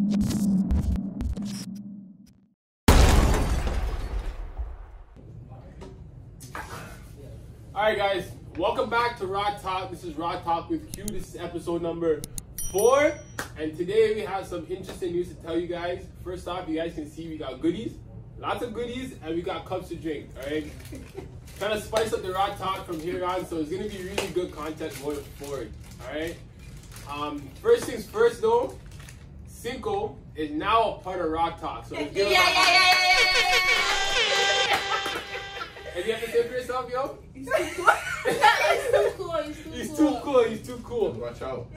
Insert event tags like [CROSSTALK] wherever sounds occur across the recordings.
All right, guys, welcome back to Raw Talk. This is Raw Talk with Que. This is episode number four, and today we have some interesting news to tell you guys. First off, you guys can see we got goodies, lots of goodies, and we got cups to drink. All right, [LAUGHS] kind of spice up the Raw Talk from here on, so it's gonna be really good content going forward. All right. Um, first things first, though, Cinco is now a part of Raw Talk. So Yeah, yeah, yeah, yeah, yeah, yeah, And you have to say for yourself, yo. [LAUGHS] He's too cool. He's too He's cool. too cool. He's too cool. Watch out. [LAUGHS]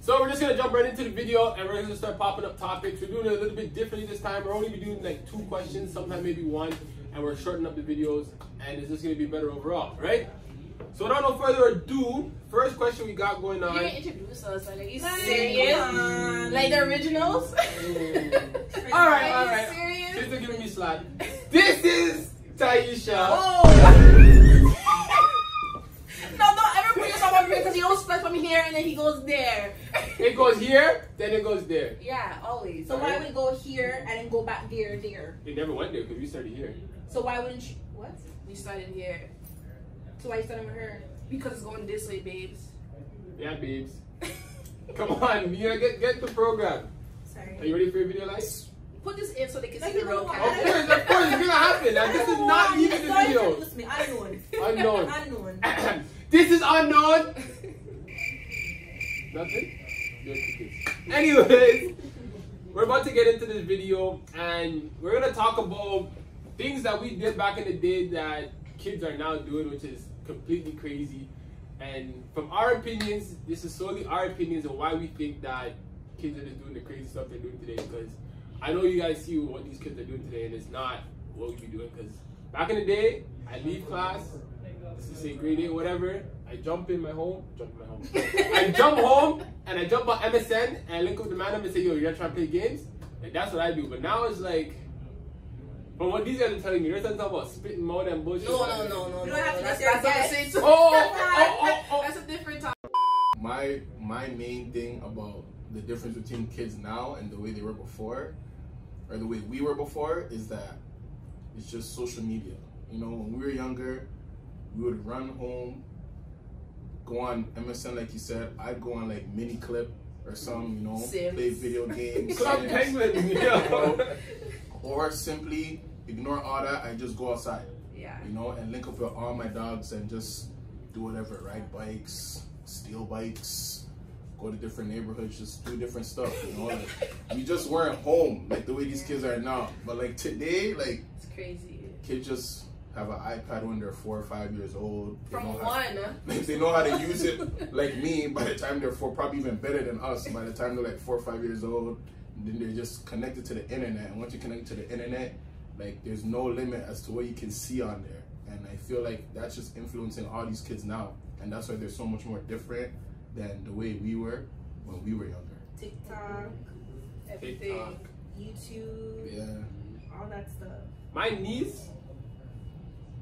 So we're just gonna jump right into the video and we're gonna start popping up topics. We're doing it a little bit differently this time. We're only be doing like two questions, sometimes maybe one, and we're shortening up the videos and it's just gonna be better overall, right? So without no further ado, first question we got going on. You on. didn't introduce us. Like, are you Like, serious? come on. Like the originals? [LAUGHS] all right, all Are you right. serious? Since they're giving me slack. This is Taisha. Oh. [LAUGHS] no, don't ever put yourself over here because he always flex from here and then he goes there. It goes here, then it goes there. Yeah, always. So why would it go here and then go back there, there? It never went there because we started here. So why wouldn't you? What? we started here So why you starting with her? because it's going this way, babes. Yeah, babes. [LAUGHS] Come on, you gotta get get the program. Sorry. Are you ready for your video lights? Put this in so they can Like see the you real know Of camera. course, of course, it's gonna happen. Like, this is not even the Sorry, video. introduce me. Unknown. Unknown. Unknown. this is unknown. [LAUGHS] Nothing? Good cookies. Anyways, we're about to get into this video and we're gonna talk about things that we did back in the day that kids are now doing, which is completely crazy. And from our opinions, this is solely our opinions on why we think that kids are just doing the crazy stuff they're doing today. Because I know you guys see what these kids are doing today, and it's not what we be doing. Because back in the day, I leave class, this is say grade eight, whatever. I jump in my home, jump in my home. I jump home and I jump on MSN and I link up the man and say, yo, you're trying to play games? And that's what I do. But now it's like, from what these guys are telling me, they're talking about spitting mode and bullshit. No, no, no, no, You don't have to That's, get that's, your that's, guess. that's, Oh, oh, oh, oh, [LAUGHS] that's a different topic. My my main thing about the difference between kids now and the way they were before, or the way we were before, is that it's just social media. You know, when we were younger, we would run home, go on MSN like you said. I'd go on like Miniclip or some, you know, Sims. play video [LAUGHS] games. Club Sims. Penguin, yo. [LAUGHS] or simply ignore all that. I just go outside. Yeah. you know, and link up with all my dogs and just do whatever, ride bikes, steal bikes, go to different neighborhoods, just do different stuff, you know. Like, [LAUGHS] we just weren't home like the way these kids are now. But like today, like It's crazy. kids just have an iPad when they're four or five years old. They From know how- one. if [LAUGHS] they know how to use it like me by the time they're four, probably even better than us by the time they're like four or five years old. Then they're just connected to the internet. And once you connect to the internet, like there's no limit as to what you can see on there. And I feel like that's just influencing all these kids now. And that's why they're so much more different than the way we were when we were younger. TikTok, Everything. TikTok. YouTube, Yeah. all that stuff. My niece,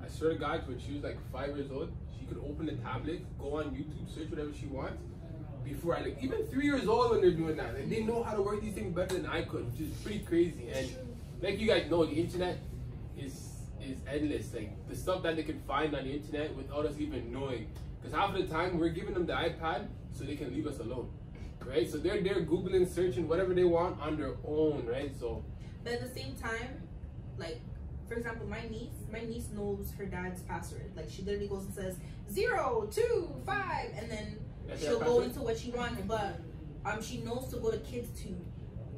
I swear to God, when she was like five years old, she could open the tablet, go on YouTube, search whatever she wants. Before I like even three years old when they're doing that, like, they know how to work these things better than I could, which is pretty crazy. And like you guys know, the internet is is endless. Like the stuff that they can find on the internet without us even knowing. Because half of the time we're giving them the iPad so they can leave us alone, right? So they're they're googling, searching whatever they want on their own, right? So But at the same time, like, for example, my niece, my niece knows her dad's password. Like, she literally goes and says zero, two, five, and then that's she'll go into what she wants. But um, she knows to go to KidsTube.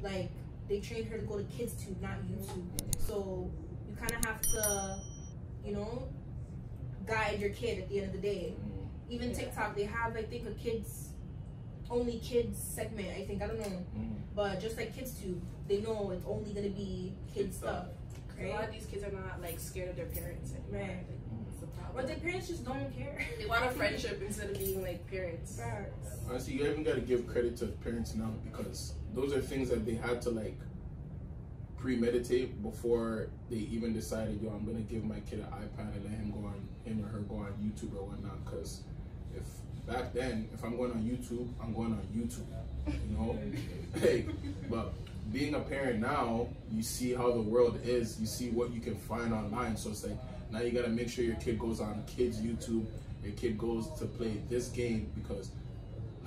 Like, they trained her to go to KidsTube, not YouTube. So you kind of have to, you know, guide your kid at the end of the day. Mm. Even Yeah. TikTok, they have, I think, a kids only kids segment. I think I don't know, Mm. but just like KidsTube, they know it's only gonna be kids stuff, A lot of these kids are not like scared of their parents anymore. Right. Like, that's mm-hmm. the problem. But their parents just don't care. They want a friendship instead of being like parents. Facts. Honestly, you even gotta give credit to parents now because those are things that they had to like premeditate before they even decided, yo, I'm gonna give my kid an iPad and let him go on him or her go on YouTube or whatnot. Because if back then, if I'm going on YouTube, I'm going on YouTube. You know, [LAUGHS] hey, but being a parent now, you see how the world is. You see what you can find online. So it's like now you gotta make sure your kid goes on kids YouTube. Your kid goes to play this game because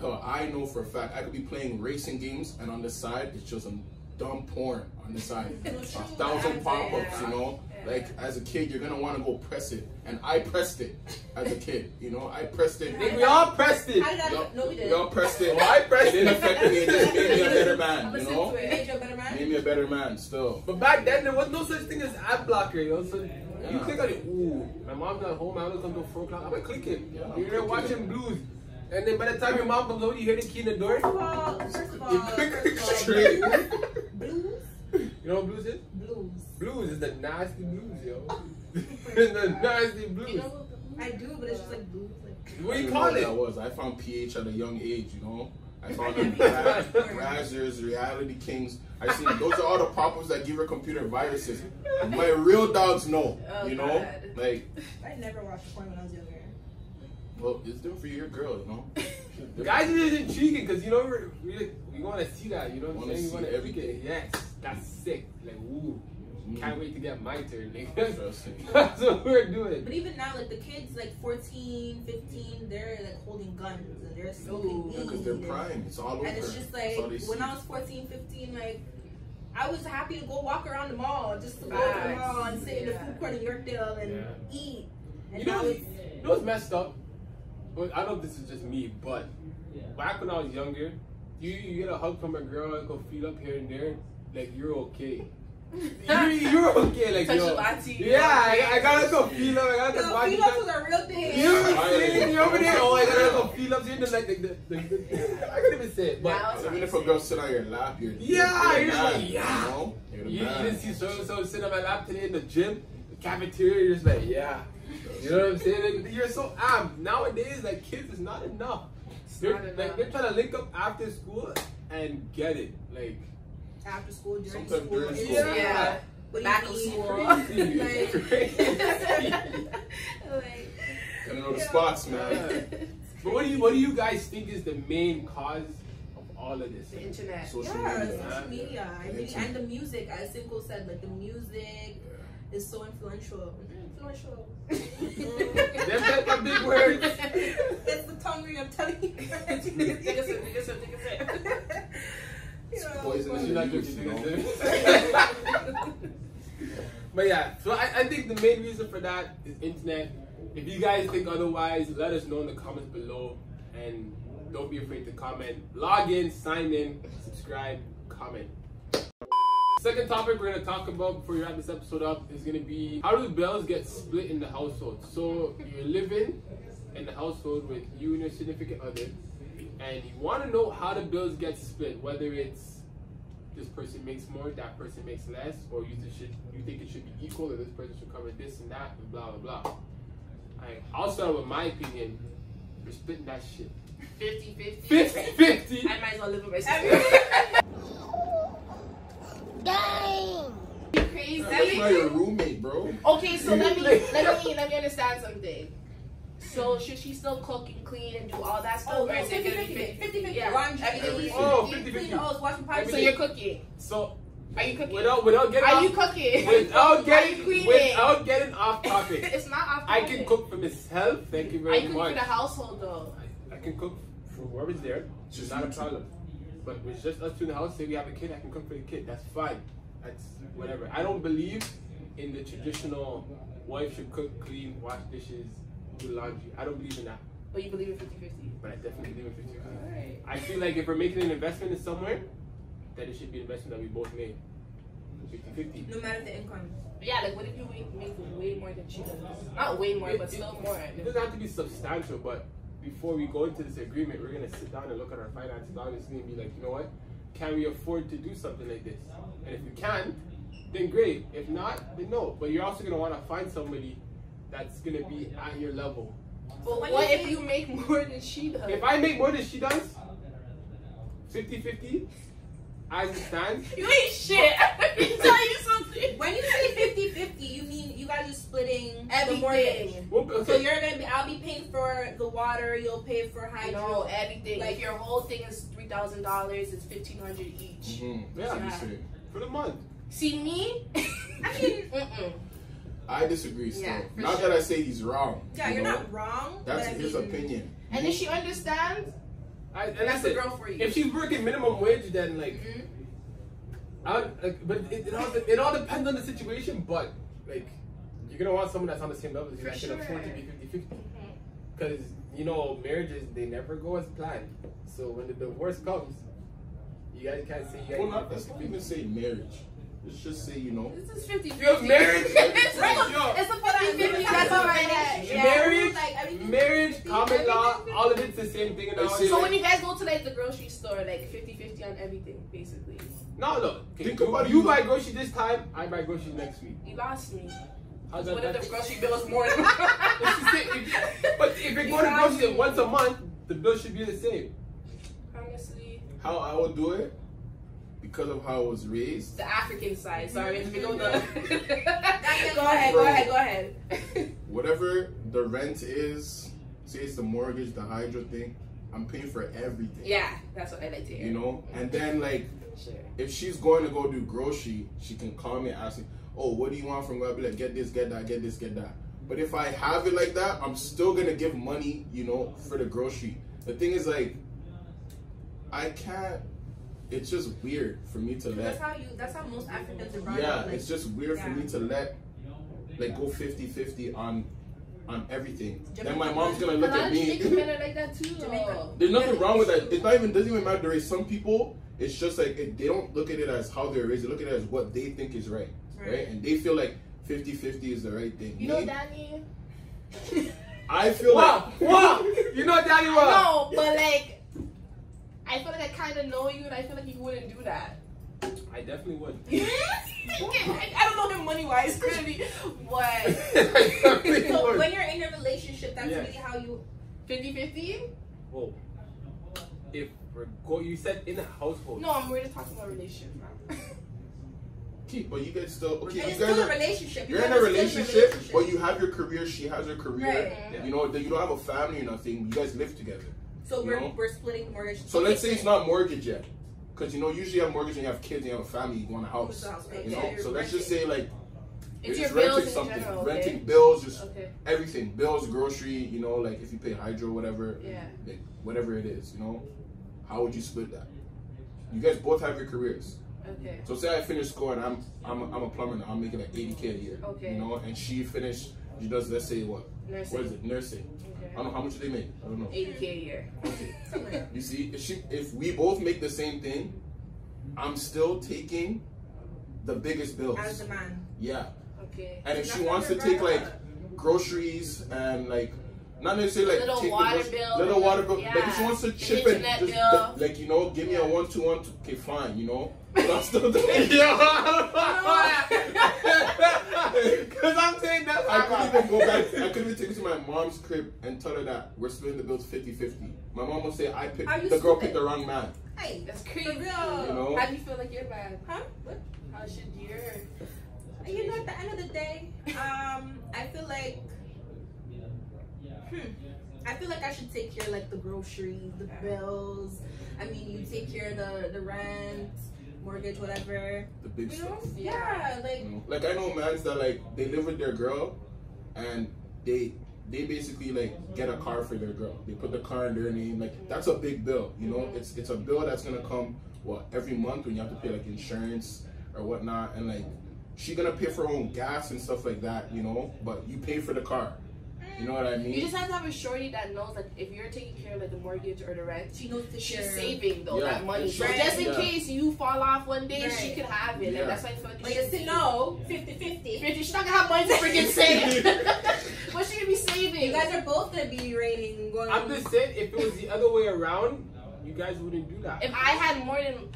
hell, I know for a fact I could be playing racing games and on the side it's just some dumb porn on the side. [LAUGHS] a thousand pop-ups, you know. Like as a kid, you're gonna want to go press it, and I pressed it as a kid. You know, I pressed it. Nigga, we all pressed it. I Y'all- no we did. Y'all pressed it. Oh, I pressed It didn't it. affect me. It just made me a better man. [LAUGHS] You Listen know, to it. Made you a better man? made me a better man. Still. But back then, there was no such thing as ad blocker, yo. So you Yeah. click on it. Ooh, my mom's not home. I don't come till four o'clock. I'm gonna click it. Yeah, You're there clicking watching it. blues, and then by the time your mom comes over, you hear the key in the door. First of all, first of all, You [LAUGHS] first of all, Straight. blues, You know what blues is? blues. Blues is the nasty blues, yo. [LAUGHS] [LAUGHS] it's the nasty blues. You know, I do, but it's just like blues. Like, what do you I call it? what That was. I found PH at a young age. You know. I saw them Ra- Razzers, [LAUGHS] Reality Kings. I see those are all the pop-ups that give your computer viruses. My real dogs know. Oh, you know, God. like [LAUGHS] I never watched porn when I was younger. well, it's different for your girl. You know. [LAUGHS] Guys, it is intriguing because you know we're, we we want to see that. You know what I'm Wanna saying? We see want to everything. Yes, that's sick. Like, ooh, can't wait to get my turn, nigga. [LAUGHS] [LAUGHS] That's what we're doing. But even now, like the kids, like 14, 15, they're like holding guns and they're smoking Ooh. weed. Because they're and- prime. It's all over. And it's just like all when. I was 14, 15, like I was happy to go walk around the mall just to go to the mall and sit in the food court in Yorkdale and Yeah. eat. And You know, now you it's know what's messed up? Well, I don't know if this is just me, but back when I was younger, you, you get a hug from a girl and go feel up here and there, like you're okay. You're, you're okay, like Touch yo. body. Yeah, I, I gotta go feel up. I gotta the go body feet up touch. was a real thing. You know what You're over there. Oh, I gotta go feel up. You're the, like the, the, the, the, I can't even say it, Now but Even if a girl sit on your lap, you're Yeah, you're, you're the like, yeah. You know, you're you, you didn't see so and so sitting on my lap today in the gym, the cafeteria. You're just like, yeah. You know what I'm saying? Like, you're so amped. Nowadays, like kids is not enough. They're, not like enough. they're trying to link up after school and get it. Like After school, during Sometimes school. during school. just Yeah. like, What Back do of school. crazy, [LAUGHS] crazy. [LAUGHS] [LAUGHS] like, Gotta know the spots, man. But what do you what do you guys think is the main cause of all of this? the internet. Social Yeah, media. social media. I mean, internet. and the music, as Cinco said, like the music is so influential. Influential. Mm. Them type of big words. it's the tongue ring, I'm telling you. Take a sip, take a sip, take a sip. It's You know, poison You're the not youth, you know. [LAUGHS] But yeah, so I, I think the main reason for that is internet. If you guys think otherwise, let us know in the comments below. And don't be afraid to comment. Log in, sign in, subscribe, comment. Second topic we're gonna talk about before we wrap this episode up is gonna be how do bills get split in the household? So you're living in the household with you and your significant other, and you want to know how the bills get split, whether it's this person makes more, that person makes less, or you just should you think it should be equal, or this person should cover this and that, and blah blah blah. Alright, I'll start with my opinion. We're splitting that shit. 50 50. 50 50. I might as well live with my Every- sister. [LAUGHS] You crazy? That's not your roommate, bro. Okay, so let me [LAUGHS] let me let me understand something. So should she still cook and clean and do all that stuff? Oh, or no, is it 50 gonna be 50. 50 50. Yeah, Laundry, everything. Oh, 50-50. clean, oh, washing pipes. So you're cooking. So Are you cooking? without without getting Are off, you cooking? without Are you getting without getting off topic, [LAUGHS] it's not off. Topic. I can cook for myself. Thank you very much. I very cook for the household though. I, I can cook for whoever's there. It's Just not a problem. But with just us two in the house, say we have a kid, I can cook for the kid. That's fine. That's whatever. I don't believe in the traditional wife should cook, clean, wash dishes, do laundry. I don't believe in that. But you believe in 50 50. But I definitely believe in 50 Alright. I feel like if we're making an investment in somewhere, then it should be an investment that we both made. 50 50. No matter the income. Yeah, like what if you make, make way more than she does? Not way more, but still more. It doesn't have to be substantial, but before we go into this agreement, we're gonna sit down and look at our finances honestly and be like, you know what? Can we afford to do something like this? And if we can, then great. If not, then no. But you're also gonna want to find somebody that's gonna be at your level. But when what you if you make more than she does? If I make more than she does, 50-50, as it stands, you ain't shit. [LAUGHS] Let me tell you something. When you say 50 50, you mean you guys just splitting the Everything. mortgage. Well, So you're gonna be. I'll be paying for the water. You'll pay for I hydro. know everything. Like- your whole thing is three thousand dollars, it's fifteen hundred each. Mm-hmm. Yeah. That's what you say. for the month. See me? I mean, [LAUGHS] Mm-mm. I disagree still. Yeah, not sure. that I say he's wrong. yeah, you you're know? not wrong. That's his mean, opinion. And if she understands, I, and that's that's the girl for you. If she's working minimum wage, then like, Mhm. I would, like but it, it all it all depends on the situation. But like, you're gonna want someone that's on the same level as you For that can sure. afford to be 50 50 Mhm. Because you know marriages they never go as planned. So when the divorce comes, you guys can't say you guys. Well, not, let's not even say marriage. Let's just say, you know, This is 50 50. Yo, marriage- [LAUGHS] it's a, Yo. it's a 50 50. That's all right. at. Yeah. Marriage, Like, marriage, common law, all of it's the same thing. I And see. So when you guys go to like the grocery store, like 50 50 on everything, basically. no, no. Okay, Think you, about you it. buy groceries this time, I buy groceries next week. You lost me. How's What if that? the grocery bill is more than [LAUGHS] It's the same. If- but if you're going to groceries once a month, the bill should be the same. Honestly, how I would do it, because of how I was raised, the African side. Sorry, if we go [LAUGHS] the. [LAUGHS] Go ahead, go ahead, go ahead. whatever the rent is, say it's the mortgage, the hydro thing, I'm paying for everything. yeah, that's what I like to hear. You know? And then, like, Sure. if she's going to go do grocery, she can call me and ask me, oh, what do you want from me? I'll be like, get this, get that, get this, get that. But if I have it like that, I'm still gonna give money, you know, for the grocery. The thing is, like, I can't. It's just weird for me to let. That's how you. That's how most Africans are brought Yeah, up. Like, it's just weird for me to let, like, go 50-50 on, on everything. Then my mom's gonna look at me. Jamaican men are like that too. Jamaican. though. There's nothing wrong with that. It's not even doesn't even matter the race. Some people, it's just like it, they don't look at it as how they're raised. They look at it as what they think is right, right? Right. And they feel like 50-50 is the right thing. You know, Danny. I feel Wow, like wow! You know Danny well. No, but like, I feel like I kind of know you, and I feel like you wouldn't do that. I definitely would. [LAUGHS] I, I don't know him money wise, clearly, but [LAUGHS] I definitely So would. when you're in a relationship, that's Yeah. really how you. 50 50? Whoa. If we're go, you said in a household. No, I'm really talking about relationship now. Okay, but you guys still okay. And You it's guys still a are relationship. You you're in a are still relationship, but you have your career. She has her career. Right. You know, that you don't have a family or nothing. You guys live together. So we're, know? we're splitting mortgage. So let's say it's not mortgage yet, because you know usually you have mortgage and you have kids and you have a family. You want a house. House, You okay. know, so let's just say like It's you're your just bills renting in something, general, renting bills, just Okay, everything, bills, grocery, you know, like if you pay hydro, whatever, yeah. like whatever it is, you know, how would you split that? You guys both have your careers. Okay. So say I finish school and I'm I'm a, I'm a plumber now. I'm making like 80k a year. Okay. You know, and she finished. She does let's say what? Nursing. What is it? Nursing. I Okay. don't know how much do they make. I don't know. 80k a year. Okay. You see, if she if we both make the same thing, I'm still taking the biggest bills. as the man. Yeah. Okay. And if That's she wants to take like groceries and like not necessarily like Little take water the bill, little water bill. yeah. Like if she wants to chip in, just like you know, give me a Yeah. one two one two. Okay, fine. You know, I'm still doing. Because I'm saying that's I couldn't even go back. I couldn't even take her to my mom's crib and tell her that we're splitting the bills 50-50. My mom will say I picked Are you the girl stupid? picked the wrong man. Hey, That's crazy. You know? How do you feel like you're bad? Huh? What? How should your You know, at the end of the day, um, I feel like, hmm, I feel like I should take care of like the groceries, the bills. I mean, you take care of the the rent, mortgage, whatever. The big You know? stuff. Yeah, like You know? Like I know mans that like they live with their girl and they they basically like get a car for their girl. They put the car in their name. Like that's a big bill. You know, mm-hmm. it's it's a bill that's gonna come what every month when you have to pay like insurance or whatnot and like she gonna pay for her own gas and stuff like that, you know, but you pay for the car. You know what I mean? You just have to have a shorty that knows that if you're taking care of like the mortgage or the rent, she knows that she's share. saving though Yeah, that money. So she- just in yeah. case you fall off one day, Right. she could have it. Yeah. And that's why I feel like, Like you it's should to know [LAUGHS] 50-50. Bitch, she's not gonna have money to freaking save. [LAUGHS] what she gonna be saving? You guys are both gonna be rating going. I'm just saying, if it was the other way around, you guys wouldn't do that. if I had more than,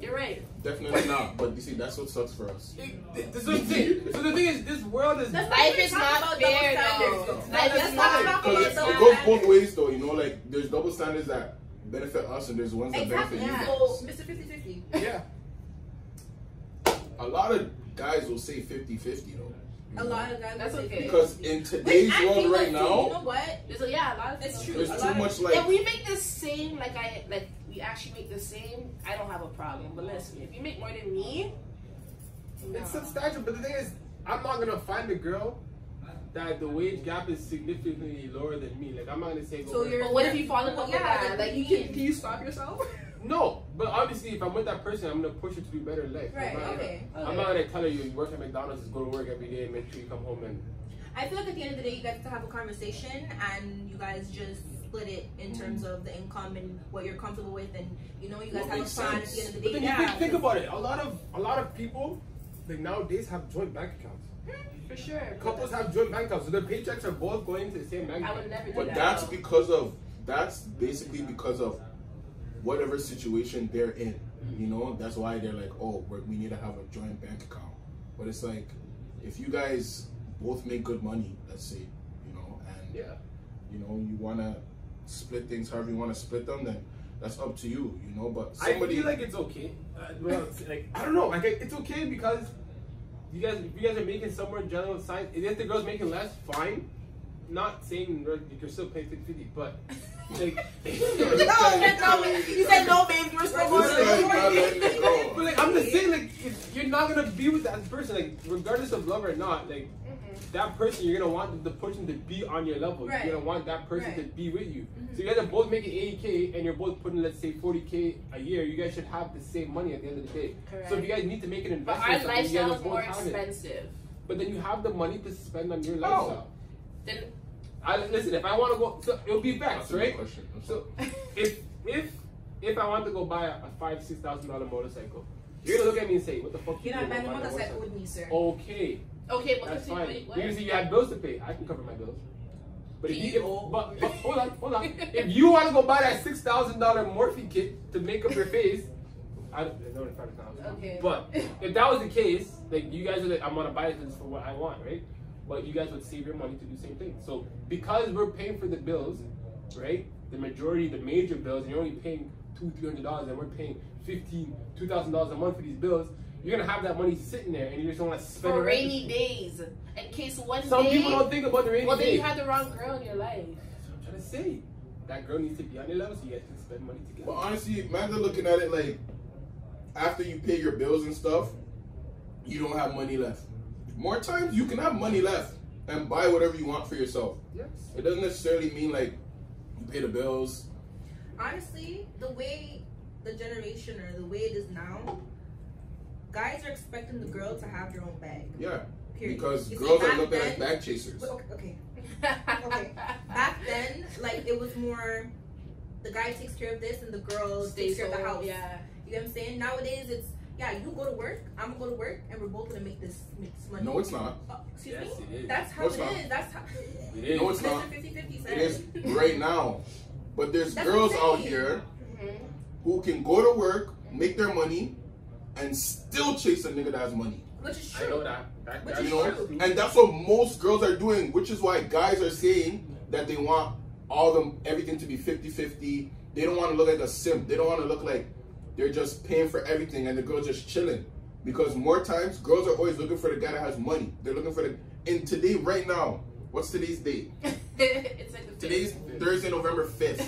you're right. Definitely not. But you see, that's what sucks for us. It- this is what I'm. So the thing is, this world is. That's Life is not about fair, double standards, though. though. Life Let's is not not talk fair. Because double it goes both ways though, you know, like there's double standards that benefit us and there's ones that Exactly. benefit you So. Mr. 50-50. yeah. A lot of guys will say 50-50 though. A lot of guys That's would say okay. Because in today's Which world feel right like, You now, know what? There's a, yeah, a lot of It's true. there's a too lot of- much like. If we make the same, like I like, we actually make the same. I don't have a problem. But listen, if you make more than me, no. It's substantial, but the thing is, I'm not gonna find a girl that the wage gap is significantly lower than me. Like I'm not gonna say go So you're. But what if you fall in love with Yeah, that? like, Like, you can- can, can you stop yourself? [LAUGHS] No, but obviously, if I'm with that person, I'm gonna push her to do better in life. Right. I'm not, Okay. Gonna, I'm not gonna tell her you work at McDonald's, just go to work every day and make sure you come home and. I feel like at the end of the day, you guys have to have a conversation, and you guys just split it in mm-hmm. terms of the income and what you're comfortable with, and you know, you guys What have a makes plan at the end of the But day. then you Yeah. think, think about it. A lot of a lot of people, like nowadays, have joint bank accounts. Mm-hmm. For sure. Couples have joint bank accounts, so their paychecks are both going to the same bank I account. would never do But that. that's though. because of that's basically because of whatever situation they're in. You know, that's why they're like, oh, we're, we need to have a joint bank account. But it's like, if you guys both make good money, let's say, you know, and Yeah. you know, you want to split things however you want to split them, then that's up to you. You know, but I feel like it's okay. Uh, well, like I don't know. Like it's okay because you guys, if you guys are making somewhere general size, if the girl's making less, fine. Not saying like, you're still paying 50 50 but like, [LAUGHS] [LAUGHS] No, no, you said no, babe. We're still this guy's going. letting but like I'm just saying like if you're not gonna be with that person like regardless of love or not like. That person you're gonna want the person to be on your level. Right. You're gonna want that person to be with you. Mhm. So you guys are both making 80k and you're both putting let's say 40k a year. You guys should have the same money at the end of the day. Correct. So if you guys need to make an investment, But investment, our in something, you guys lifestyle is more have it. expensive. But then you have the money to spend on your lifestyle. Oh. lifestyle. Then I listen. If I want to go, so it'll be That's best, right? question. So [LAUGHS] if if if I want to go buy a, a five six thousand dollar motorcycle, you're gonna look at me and say, "What the fuck?" you You're not doing buying a motorcycle with me, sir. Okay, okay, but that's fine. Wait, what? Because you had bills to pay. I can cover my bills. But if you, if, but, but hold on, hold on. [LAUGHS] if you want to go buy that six thousand dollar Morphe kit to make up your face, I don't know I can. Okay. But if that was the case, like you guys are like, I'm gonna buy this for what I want, right? But you guys would save your money to do the same thing. So because we're paying for the bills, right? The majority, the major bills, and you're only paying two, three hundred dollars, and we're paying fifteen, two thousand dollars a month for these bills. You're gonna have that money sitting there, and you just want to spend for it. rainy days, in case one Some day. people don't think about the rainy well, then you had the wrong girl in your life. That's what I'm trying to say. That girl needs to be on your level, so you guys can spend money together. Well, honestly, imagine looking at it like after you pay your bills and stuff, you don't have money left. More times you can have money left and buy whatever you want for yourself. yes. It doesn't necessarily mean like you pay the bills. Honestly, the way the generation or the way it is now, guys are expecting the girl to have their own bag. Yeah, Period. because You see, girls are back looking then- at bag chasers. Okay, okay. Okay. Back then, like it was more the guy takes care of this and the girl takes Stays care of the house. Yeah. You know what I'm saying? Nowadays, it's yeah, you go to work, I'm gonna go to work, and we're both gonna make this make this money. No, it's not. Oh, excuse Yes, me. it is. That's how No, it's it not. is. That's how. [LAUGHS] It is. No, it's not. Mr. 50 50 It is right now. But there's That's girls out saying. here Mhm. who can go to work, make their money, and still chase a nigga that has money. Which is true. I know that. that Which is You know, true. and that's what most girls are doing, which is why guys are saying that they want all them everything to be 50-50. They don't want to look like a simp. They don't want to look like they're just paying for everything and the girl's just chilling. Because more times, girls are always looking for the guy that has money. They're looking for the And today, right now. What's today's date? [LAUGHS] it's like the Today's Thursday, November 5th.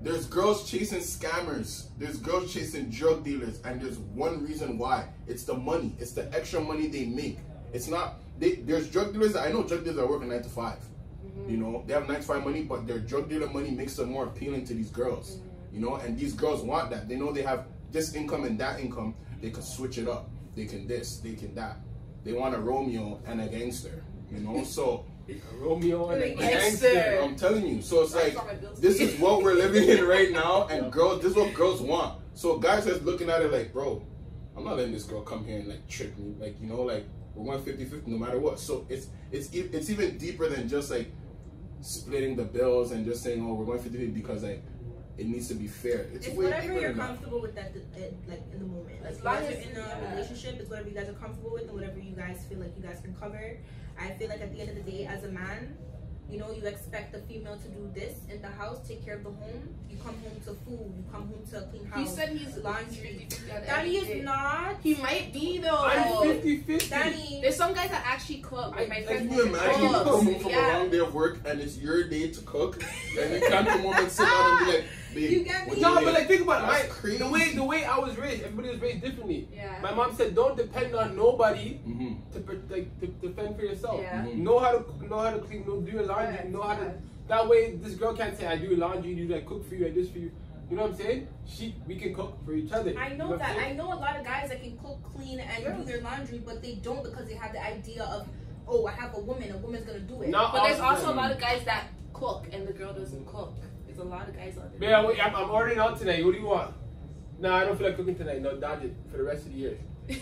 There's girls chasing scammers. There's girls chasing drug dealers. And there's one reason why. It's the money. It's the extra money they make. It's not, they, there's drug dealers. I know drug dealers are working 9 to 5. Mm-hmm. You know, they have 9 to 5 money, but their drug dealer money makes them more appealing to these girls. Mm-hmm. You know, and these girls want that. They know they have this income and that income. They can switch it up. They can this, they can that. They want a Romeo and a gangster. You know, so. [LAUGHS] Romeo and a Gangster. I'm telling you. So it's like on my bills. this is what we're living in [LAUGHS] right now, and girls, this is what girls want. So guys are looking at it like, bro, I'm not letting this girl come here and like trick me. Like you know, like we're going 50-50 no matter what. So it's it's it's even deeper than just like splitting the bills and just saying, oh, we're going 50-50 because like it needs to be fair. It's, It's way whatever you're than that. comfortable with that, uh, like in the moment. Like As if long you're in a yeah. relationship, it's whatever you guys are comfortable with and whatever you guys feel like you guys can cover. I feel like at the end of the day, as a man, you know, you expect the female to do this in the house, take care of the home. You come home to food. You come home to a clean house. He house. said he's laundry. 50-50 on Daddy is not. He might be though. I'm 50 50. Daddy. There's some guys that actually cook. Like my friend Can you imagine you come home from yeah. a long day of work and it's your day to cook, and you can't come home and sit down and be like, [LAUGHS] babe, You get what me? you No, but like think about it. My, crazy. the way the way I was raised, everybody was raised differently. Yeah. My mom said, "Don't depend on nobody to pr- like to defend for yourself. Yeah. Mhm. Know how to know how to clean, know, do your laundry, Right, know how to. That way, this girl can't say, "I do your laundry, you do I cook for you, I this for you." You know what I'm saying? She, we can cook for each other. I You know that. I know a lot of guys that can cook, clean, and Yeah. do their laundry, but they don't because they have the idea of, oh, I have a woman, a woman's gonna do it. Not But there's all- also a lot of guys that cook and the girl doesn't cook. There's a lot of guys out there. Yeah, wait, I'm, I'm ordering out tonight. What do you want? No, I don't feel like cooking tonight. No, dodge it for the rest of the year. [LAUGHS]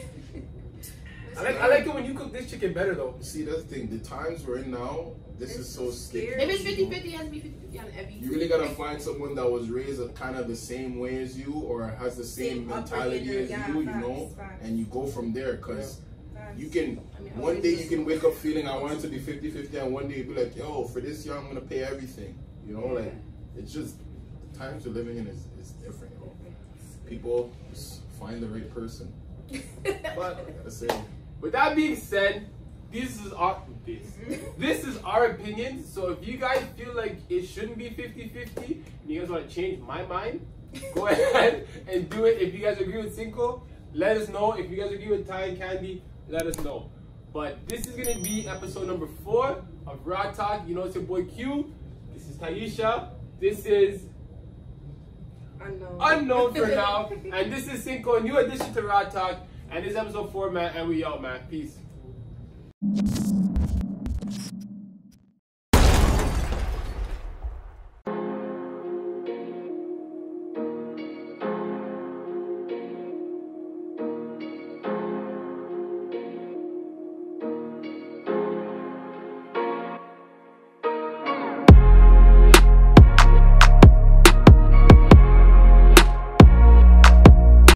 I like, I like it when you cook this chicken better though. See, that's the thing. The times we're in now, this It's is so sticky. scary. If it's 50 50, it has to be 50 50 on everything. You really gotta find someone that was raised kind of the same way as you, or has the same, Same mentality as yeah, you. You know, facts. and you go from there. Cause Facts. you can I mean, one day you can wake up feeling I want it to be 50-50 and one day you be like, yo, for this year I'm gonna pay everything. You know, like it's just the times we're living in is, is different. You know? People just find the right person. [LAUGHS] But I gotta say, With that being said, this is our this. [LAUGHS] this is our opinion. So if you guys feel like it shouldn't be 50-50 and you guys want to change my mind, go [LAUGHS] ahead and do it. If you guys agree with Cinco, let us know. If you guys agree with Ty and Candy, let us know. But this is gonna be episode number four of Raw Talk. You know it's your boy Que. This is Taisha. This is Unknown. unknown for now. [LAUGHS] And this is Cinco, a new addition to Raw Talk. And this episode four, man. And we out, man. Peace.